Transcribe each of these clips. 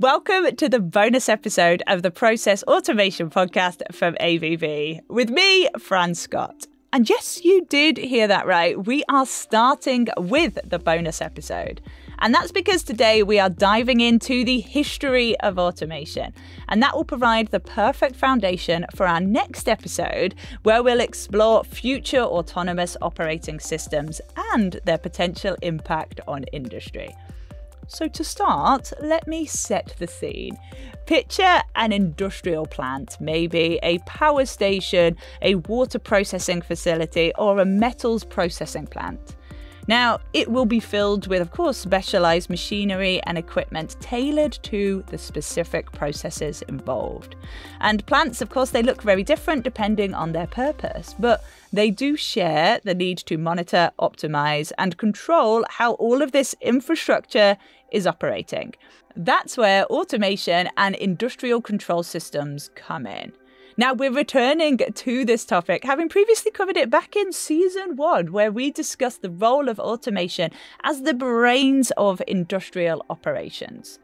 Welcome to the bonus episode of the Process Automation Podcast from ABB with me, Fran Scott. And yes, you did hear that right. We are starting with the bonus episode. And that's because today we are diving into the history of automation. And that will provide the perfect foundation for our next episode, where we'll explore future autonomous operating systems and their potential impact on industry. So, to start, let me set the scene. Picture an industrial plant, maybe a power station, a water processing facility, or a metals processing plant. Now, it will be filled with, of course, specialized machinery and equipment tailored to the specific processes involved. And plants, of course, they look very different depending on their purpose, but they do share the need to monitor, optimize, and control how all of this infrastructure is operating. That's where automation and industrial control systems come in. Now, we're returning to this topic, having previously covered it back in season one, where we discussed the role of automation as the brains of industrial operations.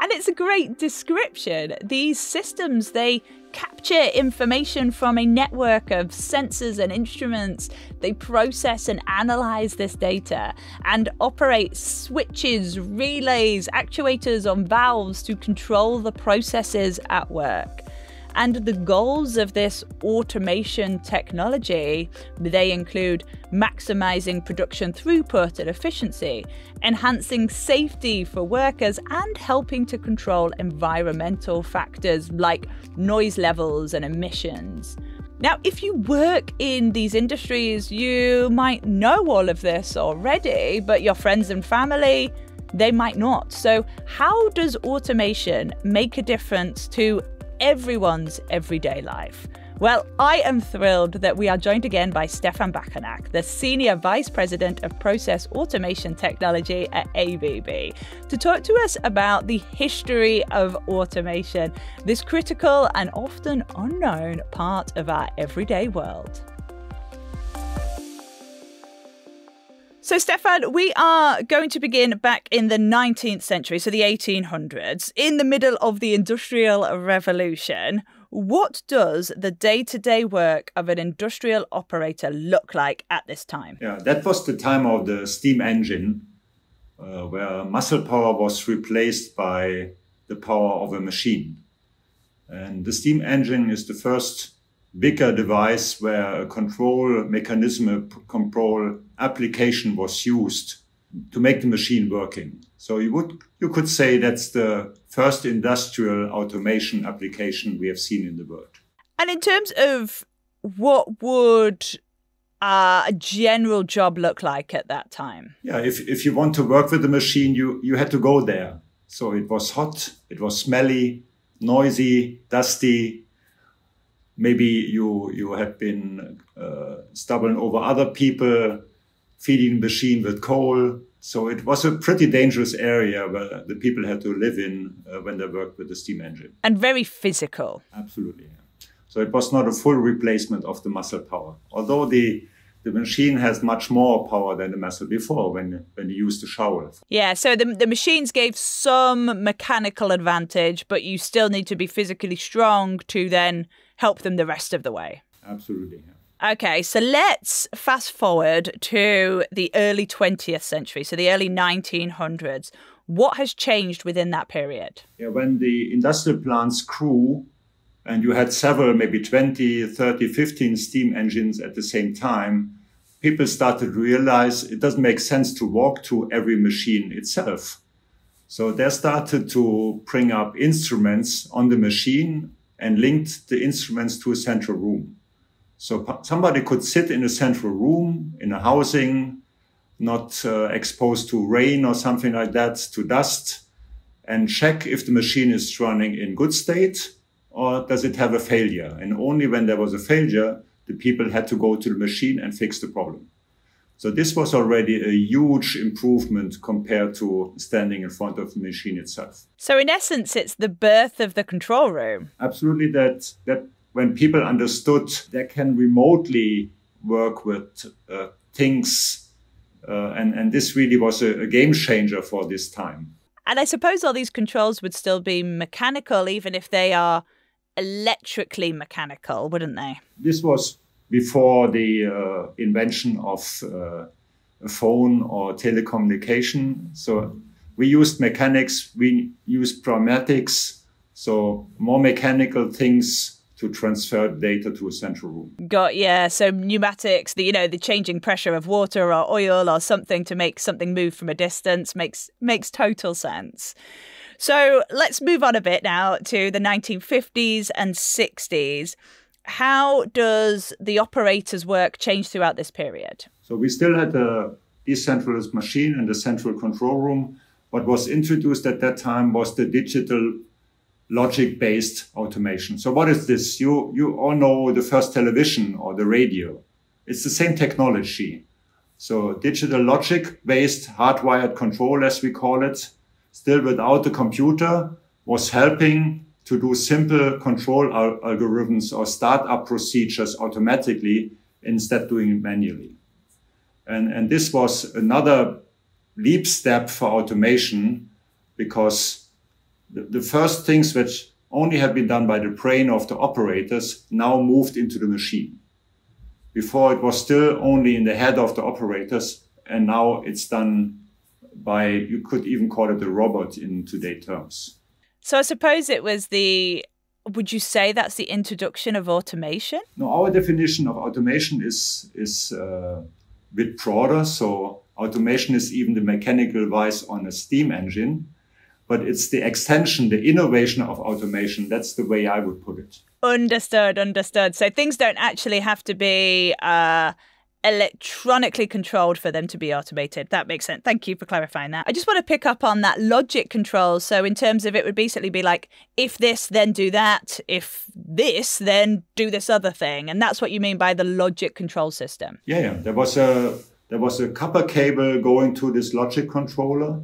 And it's a great description. These systems, they capture information from a network of sensors and instruments. They process and analyze this data and operate switches, relays, actuators on valves to control the processes at work. And the goals of this automation technology, they include maximizing production throughput and efficiency, enhancing safety for workers, and helping to control environmental factors like noise levels and emissions. Now, if you work in these industries, you might know all of this already, but your friends and family, they might not. So, how does automation make a difference to everyone's everyday life. Well, I am thrilled that we are joined again by Stefan Basenach, the Senior Vice President of Process Automation Technology at ABB, to talk to us about the history of automation, this critical and often unknown part of our everyday world. So, Stefan, we are going to begin back in the 19th century, so the 1800s, in the middle of the Industrial Revolution. What does the day to day work of an industrial operator look like at this time? Yeah, that was the time of the steam engine, uh, where muscle power was replaced by the power of a machine. And the steam engine is the first bigger device where a control mechanism, a control application was used to make the machine working. So you would, you could say that's the first industrial automation application we have seen in the world. And in terms of what would uh, a general job look like at that time? Yeah, if, if you want to work with the machine, you, you had to go there. So it was hot, it was smelly, noisy, dusty, maybe you you had been uh, stubborn over other people, feeding the machine with coal. So it was a pretty dangerous area where the people had to live in uh, when they worked with the steam engine. And very physical. Absolutely. Yeah. So it was not a full replacement of the muscle power, although the the machine has much more power than the muscle before when when you use the shovel. Yeah, so the the machines gave some mechanical advantage, but you still need to be physically strong to then help them the rest of the way. Absolutely. Okay, so let's fast forward to the early 20th century, so the early 1900s. What has changed within that period? Yeah, when the industrial plants grew and you had several, maybe 20, 30, 15 steam engines at the same time, people started to realize it doesn't make sense to walk to every machine itself. So they started to bring up instruments on the machine and linked the instruments to a central room. So somebody could sit in a central room in a housing, not uh, exposed to rain or something like that, to dust, and check if the machine is running in good state or does it have a failure. And only when there was a failure, the people had to go to the machine and fix the problem. So this was already a huge improvement compared to standing in front of the machine itself. So in essence, it's the birth of the control room. Absolutely, that that when people understood they can remotely work with uh, things, uh, and and this really was a, a game changer for this time. And I suppose all these controls would still be mechanical, even if they are electrically mechanical, wouldn't they? This was before the uh, invention of uh, a phone or telecommunication. So we used mechanics, we used pneumatics, so more mechanical things to transfer data to a central room. Got yeah. So pneumatics, the you know the changing pressure of water or oil or something to make something move from a distance makes makes total sense. So let's move on a bit now to the 1950s and 60s. How does the operator's work change throughout this period? So we still had a decentralized machine and a central control room. What was introduced at that time was the digital logic based automation. So what is this? You, you all know the first television or the radio. It's the same technology. So digital logic based hardwired control, as we call it, still without the computer was helping to do simple control al- algorithms or startup procedures automatically instead doing it manually. And, and this was another leap step for automation because the, the first things which only had been done by the brain of the operators now moved into the machine. Before it was still only in the head of the operators, and now it's done by, you could even call it a robot in today terms. So I suppose it was the, would you say that's the introduction of automation? No, our definition of automation is, is uh, a bit broader. So automation is even the mechanical vice on a steam engine but it's the extension, the innovation of automation. That's the way I would put it. Understood, understood. So things don't actually have to be uh, electronically controlled for them to be automated. That makes sense. Thank you for clarifying that. I just want to pick up on that logic control. So, in terms of it, would basically be like, if this, then do that. If this, then do this other thing. And that's what you mean by the logic control system. Yeah, yeah. There was a there was a copper cable going to this logic controller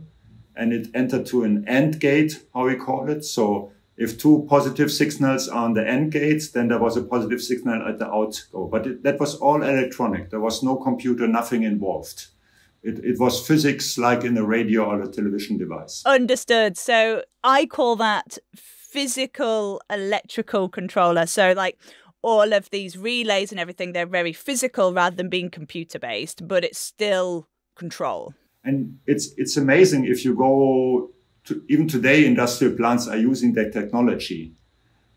and it entered to an AND gate, how we call it. So if two positive signals are on the AND gates, then there was a positive signal at the outgo. But it, that was all electronic. There was no computer, nothing involved. It, it was physics like in a radio or a television device. Understood. So I call that physical electrical controller. So like all of these relays and everything, they're very physical rather than being computer based, but it's still control. And it's, it's amazing if you go to, even today, industrial plants are using that technology.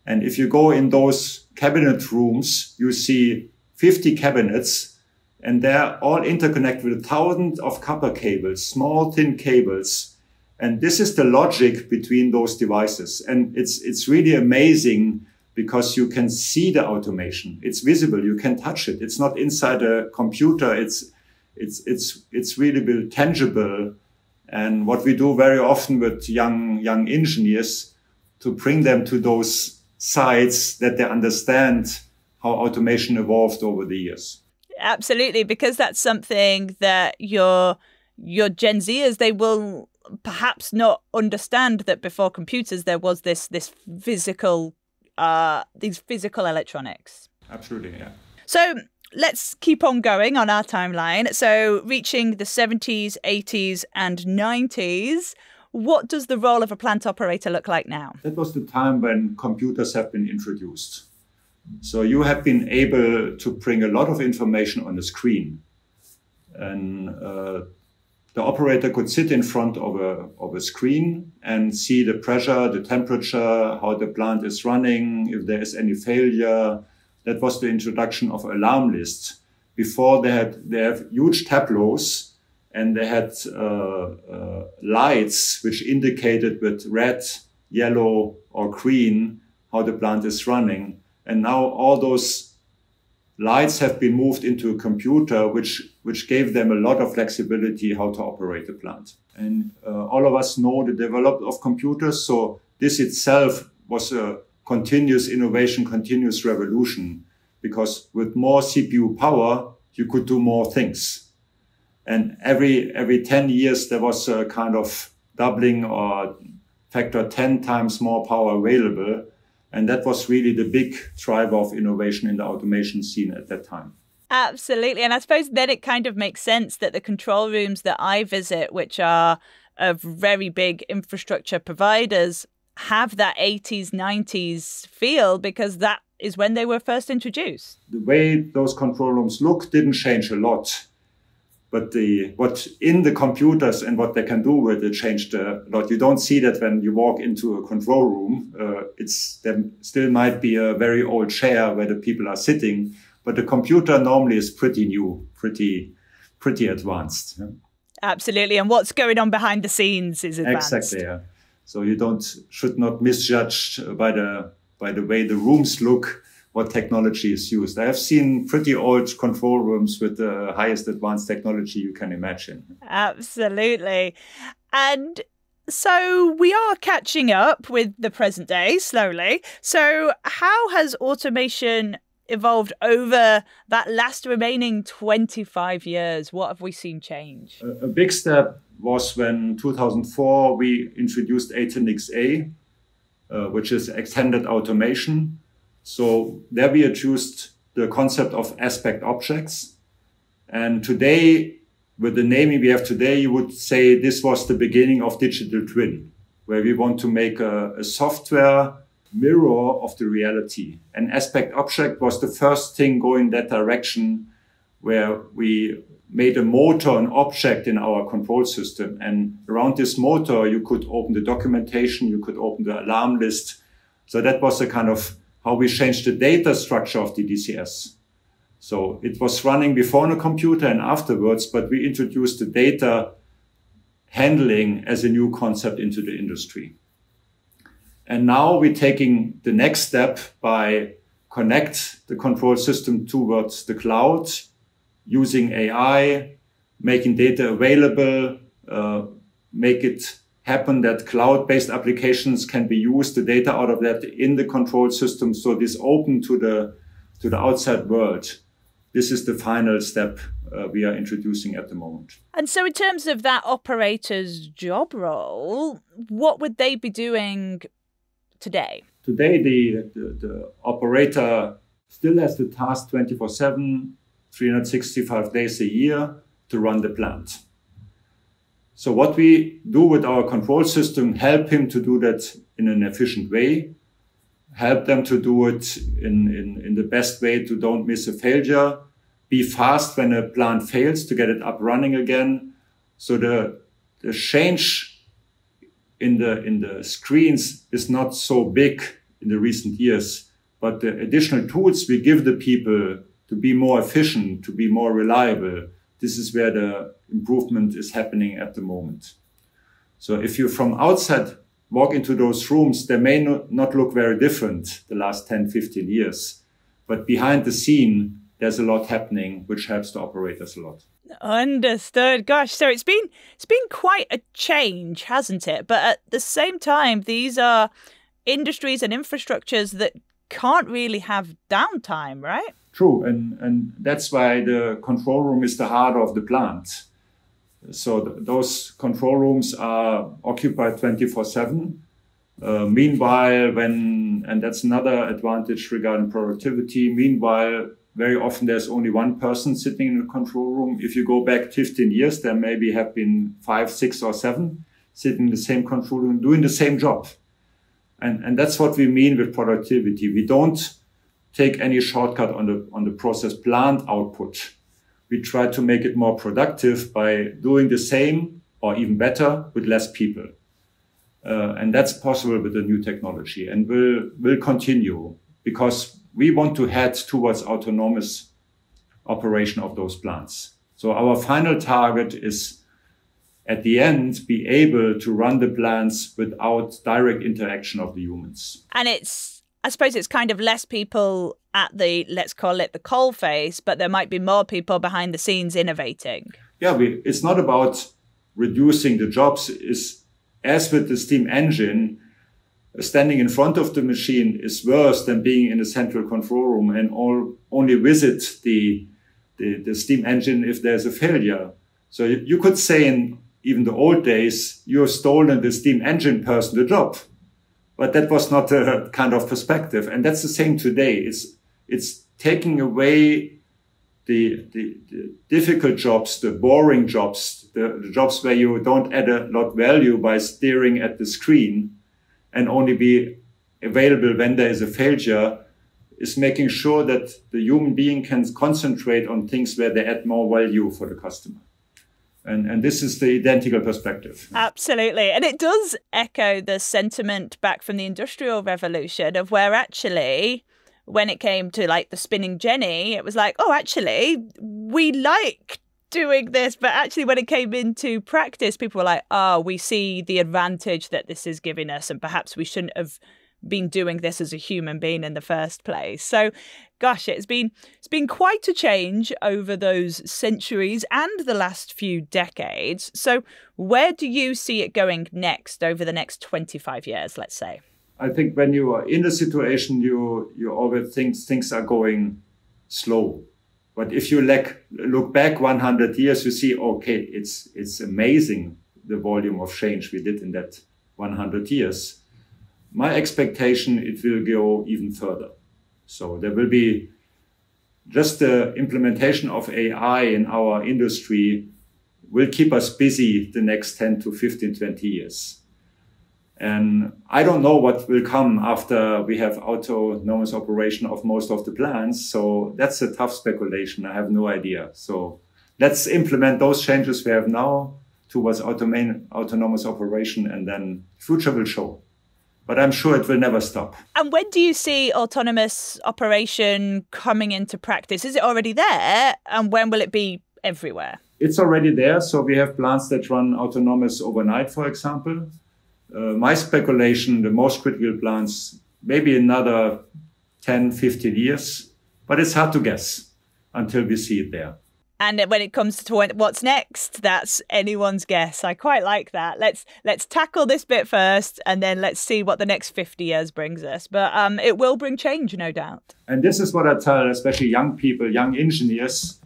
And if you go in those cabinet rooms, you see 50 cabinets and they're all interconnected with thousands of copper cables, small thin cables. And this is the logic between those devices. And it's, it's really amazing because you can see the automation. It's visible. You can touch it. It's not inside a computer. It's, it's it's it's really tangible and what we do very often with young young engineers to bring them to those sites that they understand how automation evolved over the years. Absolutely because that's something that your your gen zers they will perhaps not understand that before computers there was this this physical uh these physical electronics. Absolutely yeah. So let's keep on going on our timeline. So, reaching the 70s, 80s, and 90s, what does the role of a plant operator look like now? That was the time when computers have been introduced. So, you have been able to bring a lot of information on the screen. And uh, the operator could sit in front of a, of a screen and see the pressure, the temperature, how the plant is running, if there is any failure, that was the introduction of alarm lists. Before they had they have huge tableaus and they had uh, uh, lights which indicated with red, yellow, or green how the plant is running. And now all those lights have been moved into a computer, which which gave them a lot of flexibility how to operate the plant. And uh, all of us know the development of computers, so this itself was a continuous innovation, continuous revolution, because with more CPU power, you could do more things. And every, every 10 years, there was a kind of doubling or factor 10 times more power available. And that was really the big driver of innovation in the automation scene at that time. Absolutely. And I suppose then it kind of makes sense that the control rooms that I visit, which are of very big infrastructure providers have that 80s, 90s feel because that is when they were first introduced. The way those control rooms look didn't change a lot. But the what in the computers and what they can do with it changed a lot. You don't see that when you walk into a control room. Uh, it's there still might be a very old chair where the people are sitting, but the computer normally is pretty new, pretty pretty advanced. Yeah. Absolutely, and what's going on behind the scenes is advanced. Exactly. Yeah. So you don't should not misjudge by the by the way the rooms look what technology is used. I have seen pretty old control rooms with the highest advanced technology you can imagine. Absolutely. And so we are catching up with the present day slowly. So, how has automation evolved over that last remaining 25 years? What have we seen change? A, a big step was when 2004 we introduced 800xA, uh, which is extended automation. So there we introduced the concept of aspect objects. And today, with the naming we have today, you would say this was the beginning of digital twin, where we want to make a, a software mirror of the reality. An aspect object was the first thing going that direction where we made a motor an object in our control system. And around this motor, you could open the documentation, you could open the alarm list. So that was a kind of how we changed the data structure of the DCS. So it was running before on a computer and afterwards, but we introduced the data handling as a new concept into the industry. And now we're taking the next step by connect the control system towards the cloud using AI, making data available, uh, make it happen that cloud-based applications can be used, the data out of that in the control system. So this open to the, to the outside world. This is the final step uh, we are introducing at the moment. And so, in terms of that operator's job role, what would they be doing today? Today, the, the, the operator still has the task 24 7 365 days a year to run the plant. So what we do with our control system, help him to do that in an efficient way, help them to do it in, in, in the best way to don't miss a failure, be fast when a plant fails to get it up running again. So the, the change in the, in the screens is not so big in the recent years, but the additional tools we give the people to be more efficient, to be more reliable. This is where the improvement is happening at the moment. So if you from outside walk into those rooms, they may not look very different the last 10, 15 years. But behind the scene, there's a lot happening, which helps the operators a lot. Understood. Gosh, so it's been it's been quite a change, hasn't it? But at the same time, these are industries and infrastructures that can't really have downtime, right? True, and and that's why the control room is the heart of the plant. So th- those control rooms are occupied 24 7. Uh, meanwhile, when, and that's another advantage regarding productivity, meanwhile, very often there's only one person sitting in the control room. If you go back 15 years, there maybe have been five, six, or seven sitting in the same control room doing the same job. And, and that's what we mean with productivity. We don't take any shortcut on the, on the process plant output. We try to make it more productive by doing the same or even better with less people. Uh, and that's possible with the new technology and will, will continue because we want to head towards autonomous operation of those plants. So our final target is at the end be able to run the plants without direct interaction of the humans. And it's I suppose it's kind of less people at the let's call it the coal face, but there might be more people behind the scenes innovating. Yeah, we, it's not about reducing the jobs. Is as with the steam engine, standing in front of the machine is worse than being in a central control room and all, only visit the, the, the steam engine if there's a failure. So you could say in even the old days, you have stolen the steam engine person the job but that was not a kind of perspective. And that's the same today. It's, it's taking away the, the, the difficult jobs, the boring jobs, the, the jobs where you don't add a lot value by staring at the screen and only be available when there is a failure is making sure that the human being can concentrate on things where they add more value for the customer. And, and this is the identical perspective. Absolutely. And it does echo the sentiment back from the Industrial Revolution of where actually, when it came to like the spinning jenny, it was like, oh, actually, we like doing this. But actually, when it came into practice, people were like, oh, we see the advantage that this is giving us. And perhaps we shouldn't have been doing this as a human being in the first place. So gosh, it's been it's been quite a change over those centuries and the last few decades. So where do you see it going next over the next 25 years, let's say? I think when you are in a situation you you always think things are going slow. But if you look, look back 100 years, you see, okay, it's, it's amazing the volume of change we did in that 100 years my expectation it will go even further. So there will be just the implementation of AI in our industry will keep us busy the next 10 to 15, 20 years. And I don't know what will come after we have autonomous operation of most of the plants. So that's a tough speculation. I have no idea. So let's implement those changes we have now towards autonomous operation and then future will show but I'm sure it will never stop. And when do you see autonomous operation coming into practice? Is it already there? And when will it be everywhere? It's already there. So we have plants that run autonomous overnight, for example. Uh, my speculation, the most critical plants, maybe another 10, 15 years, but it's hard to guess until we see it there. And when it comes to what's next, that's anyone's guess. I quite like that. Let's let's tackle this bit first, and then let's see what the next fifty years brings us. But um, it will bring change, no doubt. And this is what I tell, especially young people, young engineers.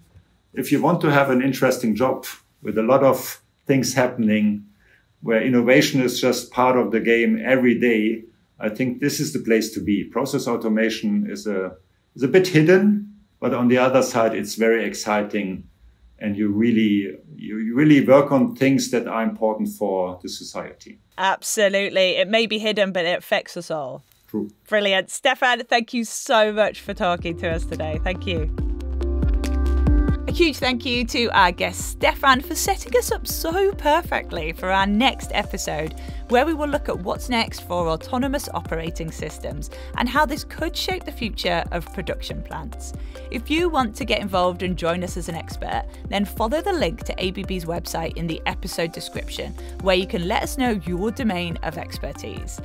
If you want to have an interesting job with a lot of things happening, where innovation is just part of the game every day, I think this is the place to be. Process automation is a is a bit hidden but on the other side, it's very exciting, and you really you really work on things that are important for the society. Absolutely, it may be hidden, but it affects us all. True. Brilliant, Stefan. Thank you so much for talking to us today. Thank you huge thank you to our guest Stefan for setting us up so perfectly for our next episode, where we will look at what's next for autonomous operating systems and how this could shape the future of production plants. If you want to get involved and join us as an expert, then follow the link to ABB's website in the episode description, where you can let us know your domain of expertise.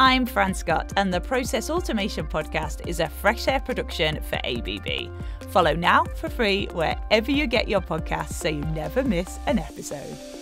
I'm Fran Scott, and the Process Automation Podcast is a fresh air production for ABB. Follow now for free wherever you get your podcasts so you never miss an episode.